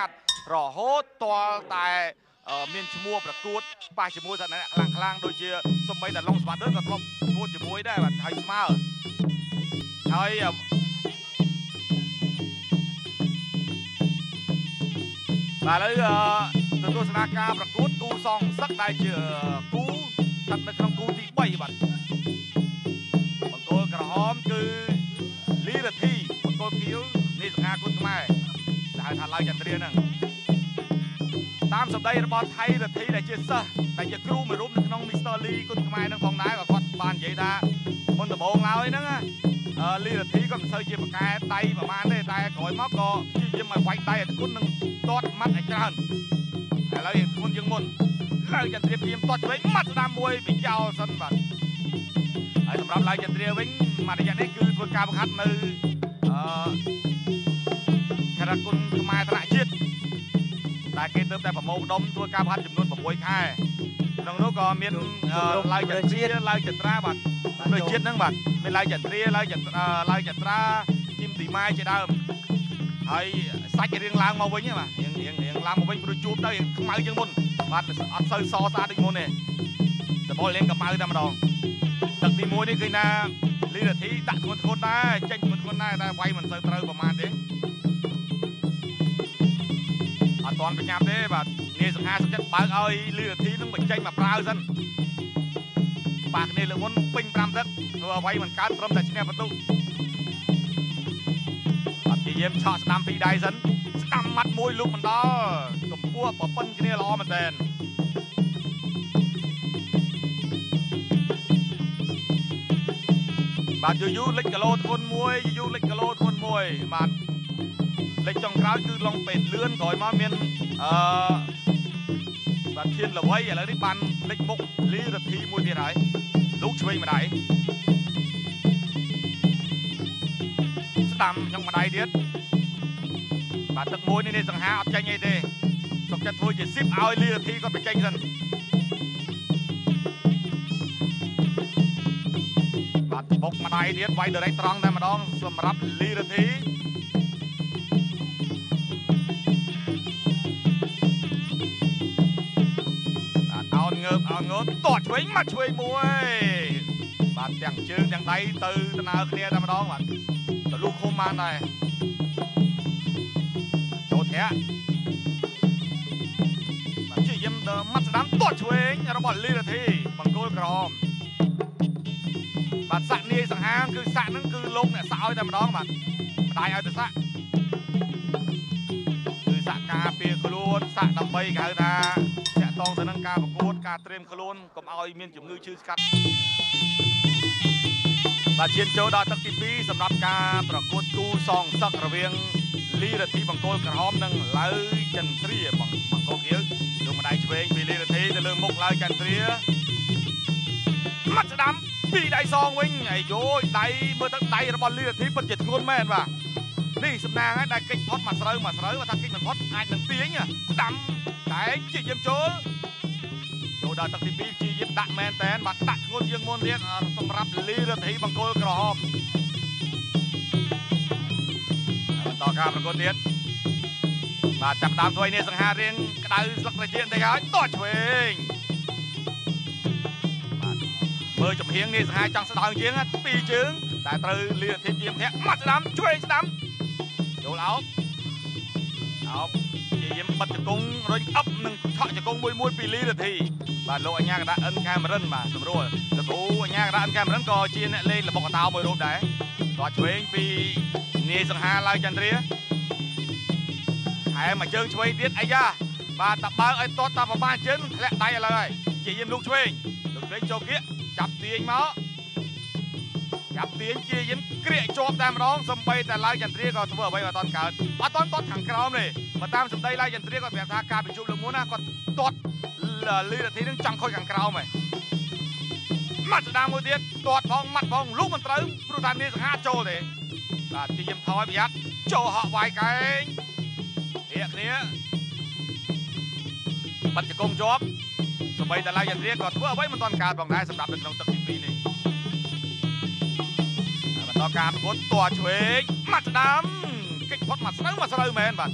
ហាត់រហូតទាល់តែមានឈ្មោះប្រកួតប៉ះជាមួយថាអ្នកខ្លាំងខ្លាំងដូចជាសំបីតែឡុងស្វាដឺក៏ធ្លាប់ប្រកួតជាមួយដែរបាទហើយស្មើហើយបាទឥឡូវទៅទស្សនាការប្រកួតគូសងសឹកដែលជាគូស្ថិតនៅក្នុងគូទី3បាទបង្គោលក្រហមគឺលីរធីបង្គោលខៀវនេះសង្ហាគុណខ្មែរដែល ហៅថាឡើយចន្ទ្រាហ្នឹងតាមសម្ដីរបស់ថៃរទ្ធីដែលជាសិស្សដែលជាគ្រូមួយរូបនៅក្នុង Mr. Lee គុណខ្មែរនឹងផងដែរក៏គាត់បាននិយាយថាមុនដំបូងឡើយហ្នឹងលីរទ្ធីក៏មិនសូវជាបកែដៃប្រហែលទេតែក្រោយមកក៏ព្យាយាមឲ្យវាយដៃឲ្យគុណនឹងទាត់ម៉ាត់ឲ្យច្រើនឥឡូវយើងធ្ងន់ជាងមុនឡើយចន្ទ្រាព្យាយាមទាត់ឆ្វេងម៉ាត់ស្ដាំមួយពីចោលសិនបាទហើយសម្រាប់ឡើយចន្ទ្រាវិញមួយរយៈនេះគឺធ្វើការបង្ហាត់នៅអឺ ខេត្តគុណខ្មែរថ្នាក់ជាតិដែលគេទើបតែប្រមូលផ្ដុំធ្វើការបង្ហាត់ចំនួន6ខែក្នុងនោះក៏មានឡើយចន្ទ្រាឡើយចន្ទ្រាបាទដូចជាតិហ្នឹងបាទមានឡើយចន្ទ្រាឡើយចន្ទ្រាឡើយចន្ទ្រាជីមទីម៉ាយជាដើមហើយសាច់រៀងឡើងមកវិញបាទរៀងរៀងរៀងឡើងមកវិញព្រោះជួបទៅរៀងខ្មៅជាងមុនបាទអត់សូវសស្អាតដូចមុនទេដបលរៀងកម្ៅតែម្ដងទឹកទី1នេះគឺថាលីរធីដាក់ធ្ងន់ធ្ងន់ដែរចេញធ្ងន់ធ្ងន់ដែរតែវាយមិនសូវត្រូវប្រហែលទេអត់ ទាន់ប្រញាប់ទេបាទនាយសង្ហាសុខចិត្តបើកឲ្យលីរធីនឹងបញ្ចេញមកប្រាវសិនបាក់គ្នាលើមុនពេញ5ទឹកធ្វើអ្វីមិនកើតត្រឹមតែឈ្នះបន្ទុកអត់ជាយាមឆក់ស្ដាំពីដៃសិនស្ដាំម៉ាត់មួយលុកមិនដល់កម្ពស់ប្រពន្ធគ្នាល្អមែនតើបាទយូយូលិចគីឡូធ្ងន់មួយយូយូលិចគីឡូធ្ងន់មួយបាទ លេខចុងក្រោយគឺឡុងពេនលឿនក្រោយមកមានអឺបាទឈៀនល្វីឥឡូវនេះបានលេខមុខលីរទ្ធីមួយទៀតហើយលោកឆ្វេងម្ដាយស្ដាំក្នុងម្ដាយទៀតបាទទឹកមួយនេះនេះសង្ហាអត់ចាញ់អីទេសុកចិត្តធ្វើជាស៊ីបឲ្យលីរទ្ធីគាត់បញ្ចេញសិនបាទបុកម្ដាយទៀតវាយ direct ត្រង់តែម្ដងសម្រាប់លីរទ្ធី ងើបអងើបតតឆ្វេងមកឆ្វេងមួយ បាទទាំងជើងទាំងដៃទៅដំណើរគ្នាតែម្ដងបាទទៅលូឃុំបានដែរចូលធាក់បាទជាយាមទៅមាត់ស្ដាំតតឆ្វេងរបស់លីរធីបង្គោលក្រមបាទសាក់នាយសង្ហាងគឺសាក់ហ្នឹងគឺលោកអ្នកសាក់ឲ្យតែម្ដងបាទម្ដាយឲ្យទៅសាក់គឺសាក់ការពារខ្លួនសាក់ដើម្បីគេហៅថា តងទៅនឹងការប្រកួតការត្រៀមខ្លួនកុំឲ្យមានជំងឺឈឺស្កាត់បាទឈានចូលដល់ទឹកទី2សម្រាប់ការប្រកួតគូសងសឹករវាងលីរធីបង្គោលក្រហមនិងឡៅចន្ទ្រាបង្គោលខៀវលោកម្ដាយឆ្វេងពីលីរធីទៅលើមុខឡៅចន្ទ្រាមាត់ស្ដាំពីដៃសងវិញអាយយោដៃមើលទៅដៃរបស់លីរធីពិតជាធ្ងន់មែនបាទ នេះសំណាងហើយដែលកិច្ចផុតមួយស្រូវមួយស្រូវថាកិច្ចមិនផុតអាចនឹងទាញស្ដាំតែជាយាមចូលចូលដល់ទឹកទី2ជាយាមដាក់មែនតែនបាទដាក់ធ្ងន់ជាងមុនទៀតសម្រាប់លីរធីបង្គោលក្រហមបន្តការប្រកួតទៀតបាទចាប់ដើមធ្វើនេះសង្ហារៀងក្តៅស្លឹកត្រចៀកបន្តិចហើយតោះឆ្វេងបាទមើលចំហៀងនេះសង្ហាចង់ស្ដៅជាងពីរជើងតែត្រូវលីរធីជាមធាក់មកស្ដាំឆ្វេងស្ដាំ ចូលអោបអោបជាយាមបិទជង្គង់រុញអប់និងឆក់ជង្គង់មួយមួយពីលីរធីបាទលោកអញ្ញាកដាអិនកាមេរិនបាទស្រួលលោកគ្រូអញ្ញាកដាអិនកាមេរិនក៏ជាអ្នកលេងល្បុក្កតោមួយរូបដែរគាត់ឆ្វេងពីនាយសង្ហាឡើយចន្ទ្រាហើយមួយជើងឆ្វេងទៀតអាយ៉ាបាទតបើកឲ្យទាត់តាប្រមាណជើងធ្លាក់ដៃឥឡូវហើយជាយាមលោកឆ្វេងលោកឆ្វេងចូលគៀកចាប់ទាញមក ចាប់ទាញជាយិនក្រៀកជាប់តែម្ដងសំបីតែឡើយចន្ទ្រាក៏ធ្វើអ្វីមិនអត់កើតអត់ទាន់ទាត់ខាងក្រោមទេបើតាមសម្ដីឡើយចន្ទ្រាគាត់ប្រាប់ថាការបញ្ជុំលើកមុនណាគាត់ទាត់លីនាទីនឹងចង់ខូចខាងក្រោមហ៎ម៉ាត់ស្ដាមមួយទៀតទាត់ផងម៉ាត់ផងលុះមិនត្រូវព្រោះថានាងសង្ហាចូលទេបាទជាយឹមថយប្រយ័ត្នចូលហក់វាយកែងនេះគ្នាបាត់ជង្គង់ជាប់សម្បីតែឡើយចន្ទ្រាក៏ធ្វើអ្វីមិនទាន់កើតផងដែរសម្រាប់នៅក្នុងទឹកទី2នេះ បន្តការប្រកួតតឆ្វេងម៉ាត់ស្ដាមកិច្ចផុតមកស្រូវមកស្រូវមែនបាទ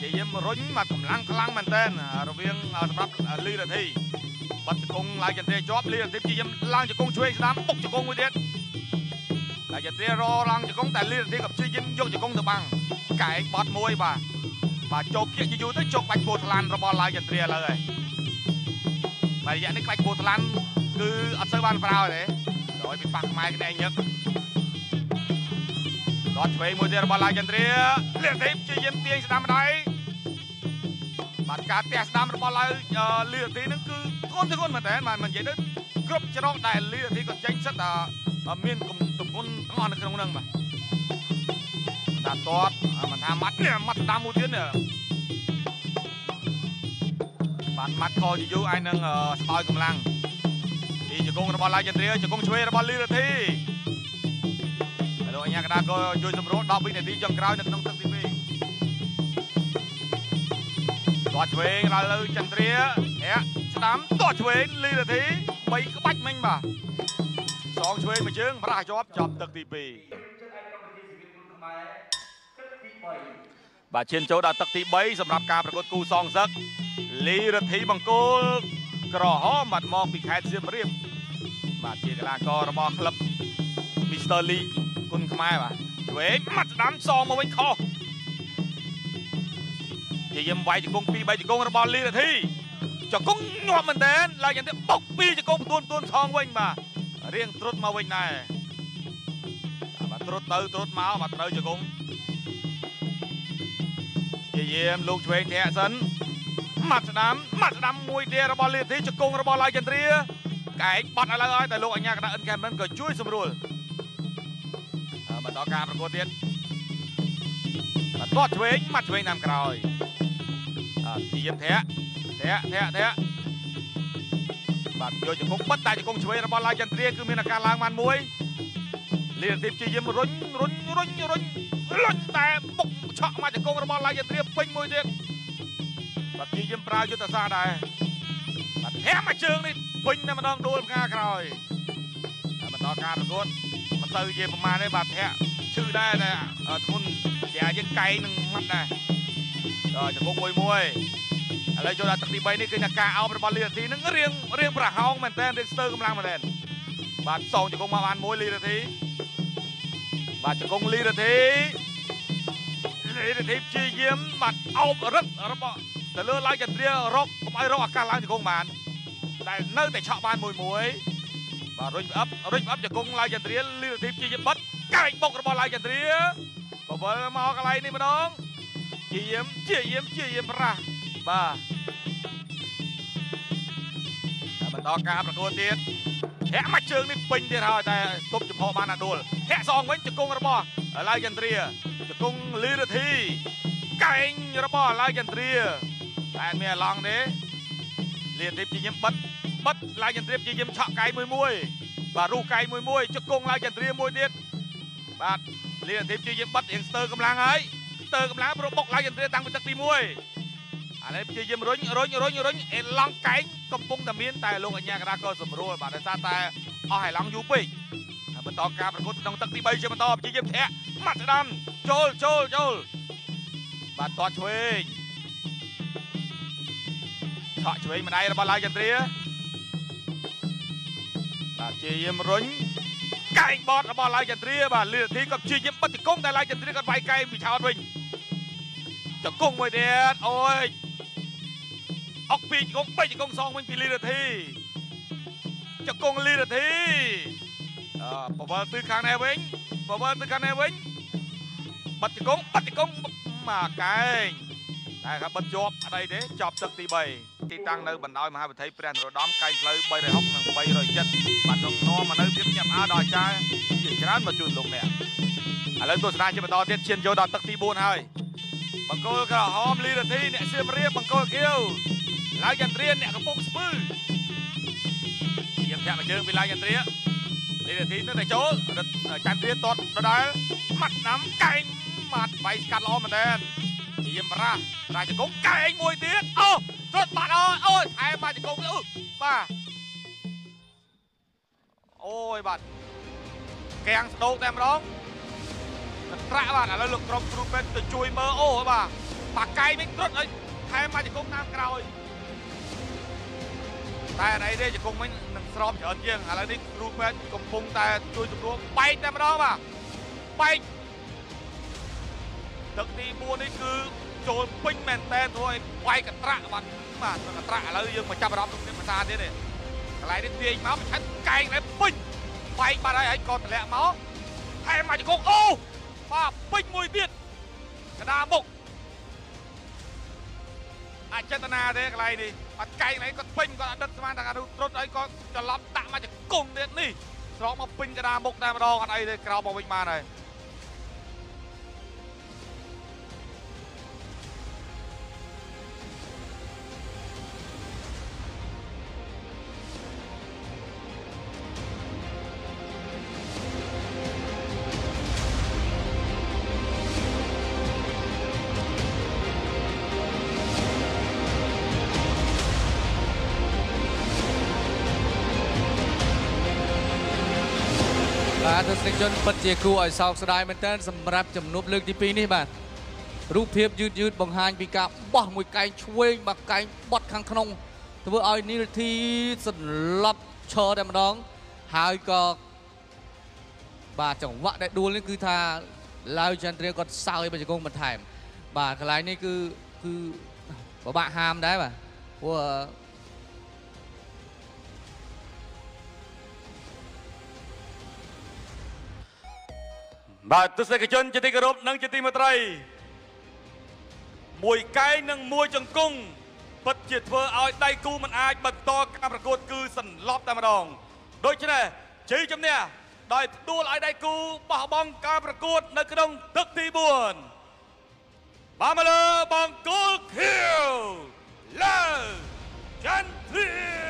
ជាយាមរុញមកកម្លាំងខ្លាំងមែនតើរវាងសម្រាប់លីរធីបាត់ជង្គង់ឡើងចន្ទ្រាជាប់លីរធីជាយាមឡើងជង្គង់ឆ្វេងស្ដាំបុកជង្គង់មួយទៀតឡើងចន្ទ្រារឡើងជង្គង់តែលីរធីក៏ព្យាយាមយកជង្គង់ទៅបាំងកែងបត់មួយបាទបាទជោគគៀកយូរទៅជោគបាច់ពោថ្លានរបស់ឡើងចន្ទ្រាឥឡូវហើយបាទរយៈនេះក្បាច់ពោថ្លានគឺអត់សូវបានប្រើទេដោយពីប៉ះខ្មែរគ្នាញឹក ដល់ឆ្វេងមួយទៀតរបស់ឡាយចន្ទ្រាលៀកទេពជាយាមទាញស្ដាំម្ដាយបាទការទះស្ដាំរបស់ឡាយលៀកទីនឹងគឺធ្ងន់ធ្ងន់មែនតើបាទមិននិយាយទៅគ្រប់ច្រកដែលលៀកទីក៏ចេញសិតតែមានទំគុណទាំងអស់នៅក្នុងហ្នឹងបាទតាតតមិនថាម៉ាត់នេះម៉ាត់ស្ដាំមួយទៀតនេះបាទម៉ាត់ខយូរឯនឹងស្បើយកម្លាំងទីជង្គង់របស់ឡាយចន្ទ្រាជង្គង់ឆ្វេងរបស់លីរធីលោក អញ្ញាកដាក៏ជួយសម្រួល10វិនាទីចុងក្រោយនៅក្នុងទឹកទី2តោះឆ្វេងដល់លើចន្ទ្រាហែកស្ដាំតោះឆ្វេងលីរធី3ក្បាច់មិញបាទសងឆ្វេងមួយជើងប្រាស់ជាប់ជាប់ទឹកទី2បាទឈានចូលដល់ទឹកទី3សម្រាប់ការប្រកួតគូសងសឹកលីរធីបង្គោលក្រហមបាត់មកពីខេត្តសៀមរាបបាទជាកីឡាកររបស់ក្លឹប Mr. Lee គុណខ្មែរបាទឆ្វេងមាត់ស្ដាំសងមកវិញខុសជាយឹមវាយជង្គង់2 3ជង្គង់របស់លីរធីជង្គង់ញាប់មែនតើឡើងយ៉ាងទៅបុកពីជង្គង់ទួនទួនថងវិញបាទរៀងត្រុតមកវិញដែរបាទត្រុតទៅត្រុតមកបាទត្រូវជង្គង់ជាយាមលោកឆ្វេងធាក់សិនម៉ាត់ស្ដាំម៉ាត់ស្ដាំមួយទៀតរបស់លីធីជង្គង់របស់ឡាយចន្ទ្រាកែកបាត់ឥឡូវហើយតែលោកអញ្ញាកណ្ដាអិនកាមិនក៏ជួយសម្រួល បន្តការប្រកួតទៀតបាទទាត់ឆ្វេងម៉ាត់ឆ្វេងតាមក្រោយអត់ជាយាមធាក់ធាក់ធាក់ធាក់បាទយកជង្គង់បិទតែជង្គង់ឆ្វេងរបស់ឡាយចន្ទ្រាគឺមានអាការឡើងបានមួយលីធីជាយាមរុញរុញរុញរុញលុញតែបុកឆក់មកជង្គង់របស់ឡាយចន្ទ្រាពេញមួយទៀតបាទជាយាមប្រើយុទ្ធសាស្ត្រដែរបាទធាក់មកជើងនេះពេញតែម្ដងដួលផ្កាក្រោយបន្តការប្រកួត មិនទៅជាប្រមាណទេបាទធាក់ឈឺដែរតែធ្ងន់ជាយើងកែងនឹងម៉ាត់ដែរដល់ជង្គង់មួយមួយឥឡូវចូលដល់ទឹកទី3នេះគឺថាការអោបរបស់លីរធីនឹងរៀងរៀងប្រហោងមែនតើរៀងស្ទើរកម្លាំងមែនតើបាទសងជង្គង់មកបានមួយលីរធីបាទជង្គង់លីរធីលីរធីព្យាយាមបាទអោបរឹតរបស់ទៅលើឡើងចន្ទ្រារកកុំឲ្យរកឱកាសឡើងជង្គង់បានតែនៅតែឆក់បានមួយមួយ បាទរុញផ្អឹបរុញផ្អឹបជង្គង់ឡើងចន្ទ្រាលីរធីព្យាយាមបិទកែងបុករបស់ឡើងចន្ទ្រាបបលមកកន្លែងនេះម្ដងជាយាមជាយាមជាយាមប្រាស់បាទតែបន្តការប្រកួតទៀតហាក់មកជើងនេះពេញទៀតហើយតែទប់ចំហបានអាដួលហាក់សងវិញជង្គង់របស់ឡើងចន្ទ្រាជង្គង់លីរធីកែងរបស់ឡើងចន្ទ្រាតែមានអាឡង់ទេលៀនទេពជាញឹមបិទ បិទឡើងចន្ទ្រាជាញឹមឆក់កាយមួយមួយបាទរុះកាយមួយមួយជង្គង់ឡើងចន្ទ្រាមួយទៀតបាទលៀនទេពជាញឹមបិទរៀងស្ទើរកម្លាំងហើយស្ទើរកម្លាំងព្រោះបុកឡើងចន្ទ្រាតាំងពីទឹកទី1ឥឡូវជាយឹមរុញរុញរុញរុញអេឡង់កែងកំពុងតែមានតែលោកអញ្ញាកដាក៏សម្រួលបាទដោយសារតែអស់អេឡង់យូរពេកបន្តការប្រកួតក្នុងទឹកទី3ជាបន្តជាយឹមធាក់ម៉ាត់ស្ដាំចូលចូលចូលបាទតតឆ្វេងឆក់ឆ្វេងម្ដាយរបស់ឡាយចន្ទ្រា បាទជាយាមរុញកែងបតរបស់ឡាយចន្ទ្រាបាទលីធីក៏ជាយាមបិទជង្គង់តែឡាយចន្ទ្រាក៏វាយកែងពីឆោតវិញជង្គង់មួយទៀតអូយអុកពីជង្គង់3ជង្គង់សងវិញពីលីធីជង្គង់លីធីអឺបវលទិសខាងនេះវិញបវលទិសខាងនេះវិញបិទជង្គង់បិទជង្គង់មកកែង តែថាបិទជាប់អីទេចប់ទឹកទី3ទីតាំងនៅបណ្ដោយមហាវិថីព្រះនរោត្តមកែងផ្លូវ360និង370បាទនឹងនាំមកនៅភាពញាប់អាដល់អាចារ្យជាច្រើនមកជួយលោកអ្នកឥឡូវទស្សនាជាបន្តទៀតឈានចូលដល់ទឹកទី4ហើយបង្គោលក្រហមលីរធីអ្នកសៀមរាបបង្គោលខៀវឡាវចន្ទ្រាអ្នកកំពុងស្ពឺយើងធាក់មកជើងពីឡាវចន្ទ្រាលីរធីនៅតែចូលចន្ទ្រាតតដដែលម៉ាត់ណាំកែងម៉ាត់វាយស្កាត់ល្អមែនតើ យាមរ៉ារាជង្គង់កែងមួយទៀតអូរត់បាត់អើយអូយថែមរាជង្គង់អឺបាទអូយបាទកាំងស្ដោកតែម្ដងត្រាក់បាទឥឡូវលោកក្រុមគ្រូពេទ្យទៅជួយមើលអូបាទបាក់កាយវិញត្រុតឲ្យថែមមកជង្គង់តាមក្រោយតែអីទេជង្គង់វិញនឹងស្របច្រើនជាងឥឡូវនេះគ្រូពេទ្យកំពុងតែជួយជំនួសបែកតែម្ដងបាទបែក ទឹកទី4នេះគឺចូលពេញមែនតែនធ្វើឲ្យបែកកត្រាក់បាទបាទកត្រាក់ឥឡូវយើងមកចាប់អារម្មណ៍ក្នុងភាសាទៀតទេកន្លែងនេះទាញមកឆាត់កែងតែពេញបែកបាត់ហើយហើយក៏តម្លាក់មកថែមមកជង្គង់អូបាទពេញមួយទៀតកដាមុខអចេតនាទេកន្លែងនេះបាត់កែងកន្លែងគាត់ពេញគាត់អត់ដឹកស្មានតែគាត់ត្រុតឲ្យគាត់ច្រឡំដាក់មកជង្គង់ទៀតនេះស្រកមកពេញកដាមុខតែម្ដងអត់អីទេក្រោមមកវិញបានហើយ ទទស្សនិកជនពិតជាគួរឲ្យសោកស្ដាយមែនទែនសម្រាប់ជំនួបលើកទី2នេះបាទរូបភាពយឺតយឺតបង្ហាញពីការបោះមួយកែងឆ្វេងមកកែងបត់ខាងក្នុងធ្វើឲ្យនីលធីសន្លប់ឈរតែម្ដងហើយក៏បាទចង្វាក់ដែលដួលនេះគឺថាឡាវចន្ទ្រាគាត់សើយបច្ចុប្បន្នបន្ថែមបាទកន្លែងនេះគឺគឺពិបាកហាមដែរបាទព្រោះ បាទទស្សនិកជនជាទីគោរពនិងជាទីមេត្រីមួយកែងនិងមួយចង្គង់ពិតជាធ្វើឲ្យដៃគូមិនអាចបន្តការប្រកួតគឺសន្លប់តែម្ដងដូច្នេះជ័យជំនះដោយផ្ដួលឲ្យដៃគូបោះបង់ការប្រកួតនៅក្នុងទឹកទី4បាទមកលើបង្គោលខៀវលើចាន់ធី